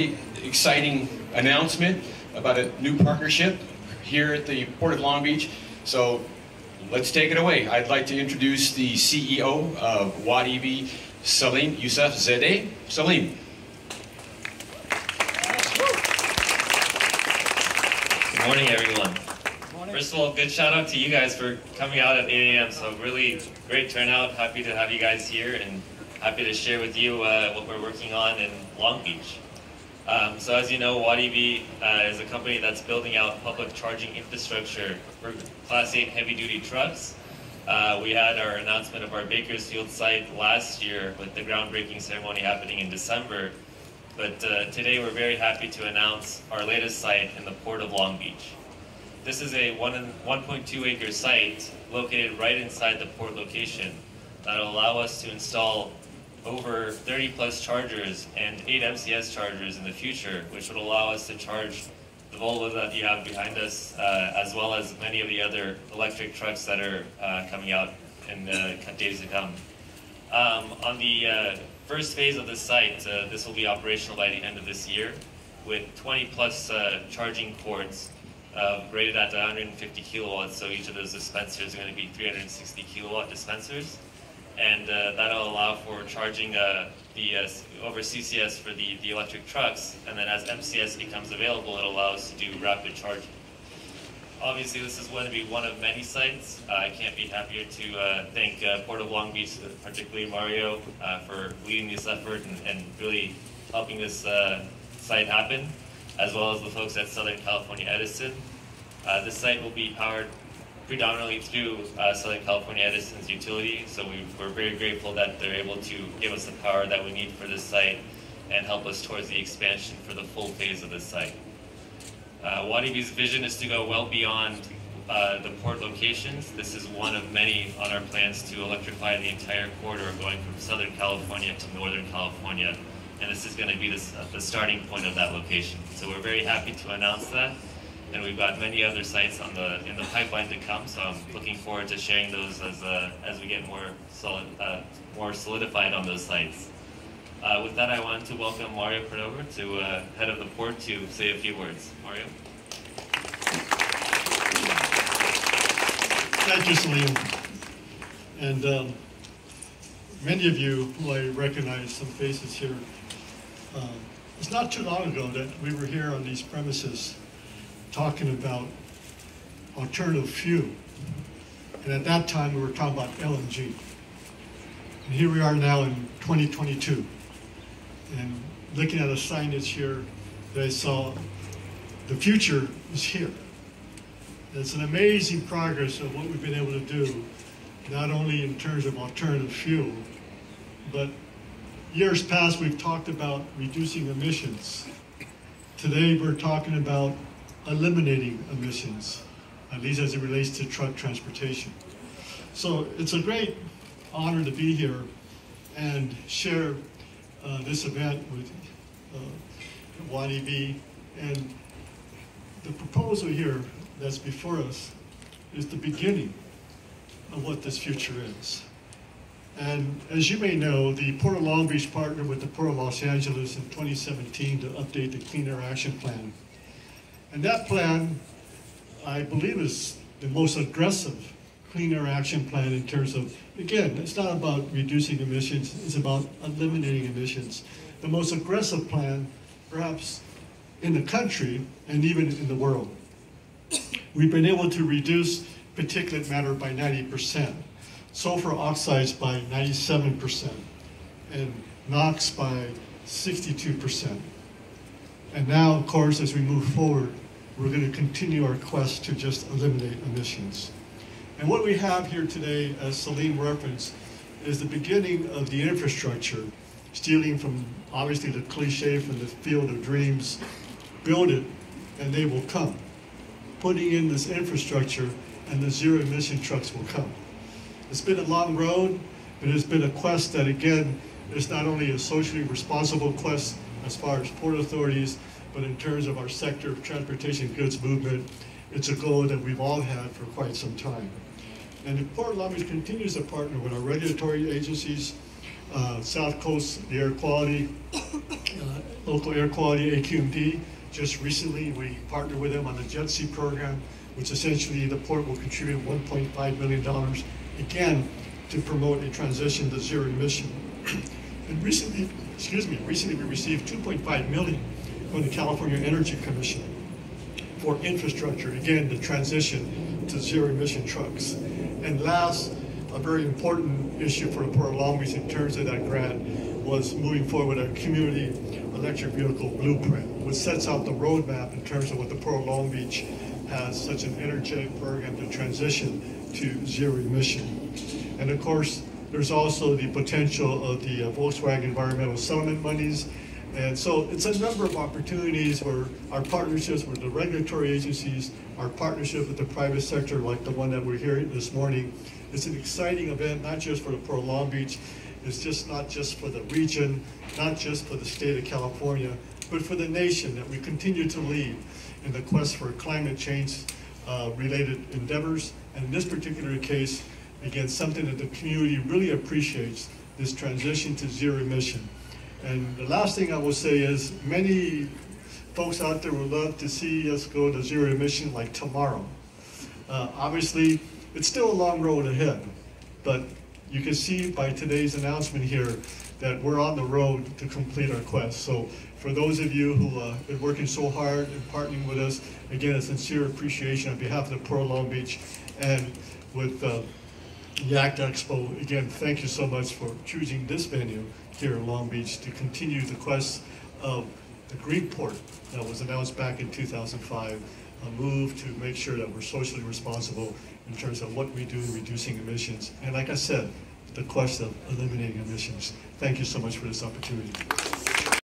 pretty exciting announcement about a new partnership here at the Port of Long Beach. So let's take it away. I'd like to introduce the CEO of WattEV, Salim Youssefzadeh. Salim. Good morning, everyone. First of all, good shout out to you guys for coming out at 8 a.m. So really great turnout. Happy to have you guys here and happy to share with you uh, what we're working on in Long Beach. Um, so as you know, WattEV uh, is a company that's building out public charging infrastructure for Class 8 heavy-duty trucks. Uh, we had our announcement of our Bakersfield site last year with the groundbreaking ceremony happening in December. But uh, today we're very happy to announce our latest site in the Port of Long Beach. This is a 1.2 acre site located right inside the port location that will allow us to install over 30 plus chargers and 8 MCS chargers in the future, which would allow us to charge the Volvo that you have behind us, uh, as well as many of the other electric trucks that are uh, coming out in the days to come. Um, on the uh, first phase of the site, uh, this will be operational by the end of this year, with 20 plus uh, charging ports rated at 150 kilowatts, so each of those dispensers are going to be 360 kilowatt dispensers. And uh, that'll allow for charging uh, the uh, over CCS for the, the electric trucks, and then as MCS becomes available, it allows to do rapid charging. Obviously, this is going to be one of many sites. Uh, I can't be happier to uh, thank Port of Long Beach, particularly Mario, for leading this effort and, and really helping this site happen as well as the folks at Southern California Edison. Uh, this site will be powered predominantly through uh, Southern California Edison's utility, so we, are very grateful that they're able to give us the power that we need for this site and help us towards the expansion for the full phase of this site. Uh, WattEV's vision is to go well beyond uh, the port locations. This is one of many on our plans to electrify the entire corridor going from Southern California to Northern California and this is going to be uh, the starting point of that location. So we're very happy to announce that, and we've got many other sites on the in the pipeline to come. So I'm looking forward to sharing those as uh, as we get more solid, uh, more solidified on those sites. Uh, with that, I want to welcome Mario Cordero, to uh, head of the port, to say a few words. Mario. Thank you, Salim. And um, many of you I recognize some faces here um, it's not too long ago that we were here on these premises talking about alternative fuel. And at that time, we were talking about LNG. And here we are now in 2022. And looking at a signage here that I saw, the future is here. It's an amazing progress of what we've been able to do, not only in terms of alternative fuel, but years past, we've talked about reducing emissions. Today, we're talking about eliminating emissions, at least as it relates to truck transportation. So it's a great honor to be here and share uh, this event with uh, WattEV. And the proposal here that's before us is the beginning of what this future is. And as you may know, the Port of Long Beach partnered with the Port of Los Angeles in 2017 to update the Clean Air Action Plan. And that plan, I believe, is the most aggressive Clean Air Action Plan in terms of, again, it's not about reducing emissions, it's about eliminating emissions. The most aggressive plan, perhaps, in the country and even in the world. We've been able to reduce particulate matter by 90 percent sulfur oxides by 97%, and NOx by 62%. And now, of course, as we move forward, we're going to continue our quest to just eliminate emissions. And what we have here today, as Salim referenced, is the beginning of the infrastructure, stealing from obviously the cliche from the field of dreams, build it and they will come. Putting in this infrastructure and the zero emission trucks will come. It's been a long road, but it's been a quest that, again, is not only a socially responsible quest as far as port authorities, but in terms of our sector of transportation goods movement, it's a goal that we've all had for quite some time. And the Port Long Beach continues to partner with our regulatory agencies, uh, South Coast, the air quality, uh, local air quality, AQMD. Just recently, we partnered with them on the JETSI program, which essentially the port will contribute $1.5 million, again, to promote a transition to zero emission. And recently, excuse me, recently we received 2.5 million from the California Energy Commission for infrastructure, again, the transition to zero emission trucks. And last, a very important issue for the Port of Long Beach in terms of that grant was moving forward with our community electric vehicle blueprint, which sets out the roadmap in terms of what the Port of Long Beach has such an energetic program to transition to zero emission. And of course, there's also the potential of the uh, Volkswagen environmental settlement monies. And so it's a number of opportunities where our partnerships with the regulatory agencies, our partnership with the private sector, like the one that we're hearing this morning, it's an exciting event, not just for the Port of Long Beach, it's just not just for the region, not just for the state of California, but for the nation that we continue to lead in the quest for climate change uh, related endeavors. And in this particular case, again, something that the community really appreciates, this transition to zero emission. And the last thing I will say is many folks out there would love to see us go to zero emission like tomorrow. Uh, obviously, it's still a long road ahead, but you can see by today's announcement here that we're on the road to complete our quest. So for those of you who uh, have been working so hard and partnering with us, again, a sincere appreciation on behalf of the Port of Long Beach and with uh, ACT Expo. Again, thank you so much for choosing this venue here in Long Beach to continue the quest of the Green Port that was announced back in 2005, a move to make sure that we're socially responsible in terms of what we do in reducing emissions. And like I said, the quest of eliminating emissions. Thank you so much for this opportunity.